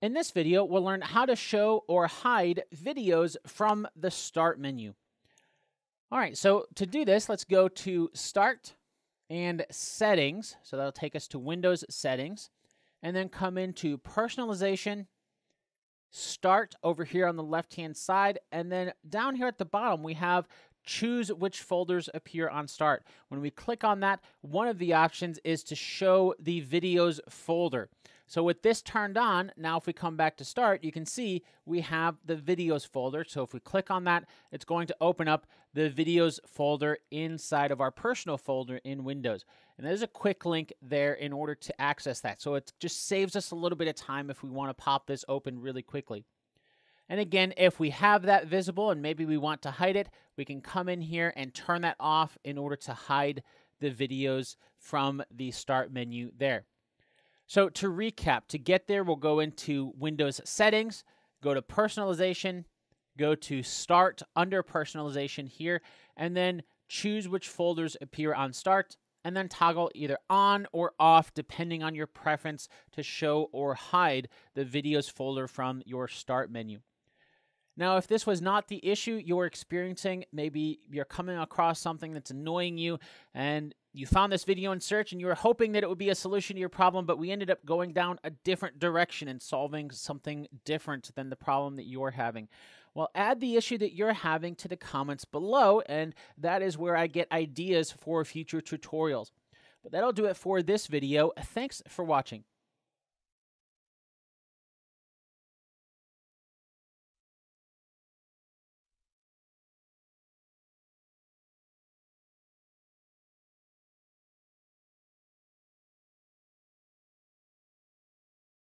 In this video, we'll learn how to show or hide videos from the Start menu. All right, so to do this, let's go to Start and Settings. So that'll take us to Windows Settings. And then come into Personalization, Start over here on the left-hand side. And then down here at the bottom, we have choose which folders appear on start. When we click on that, one of the options is to show the videos folder. So with this turned on, now if we come back to start, you can see we have the videos folder. So if we click on that, it's going to open up the videos folder inside of our personal folder in Windows. And there's a quick link there in order to access that. So it just saves us a little bit of time if we want to pop this open really quickly. And again, if we have that visible and maybe we want to hide it, we can come in here and turn that off in order to hide the videos from the start menu there. So to recap, to get there, we'll go into Windows Settings, go to Personalization, go to Start under Personalization here, and then choose which folders appear on Start, and then toggle either on or off depending on your preference to show or hide the videos folder from your Start menu. Now, if this was not the issue you're experiencing, maybe you're coming across something that's annoying you and you found this video in search and you were hoping that it would be a solution to your problem, but we ended up going down a different direction and solving something different than the problem that you're having. Well, add the issue that you're having to the comments below, and that is where I get ideas for future tutorials. But that'll do it for this video. Thanks for watching.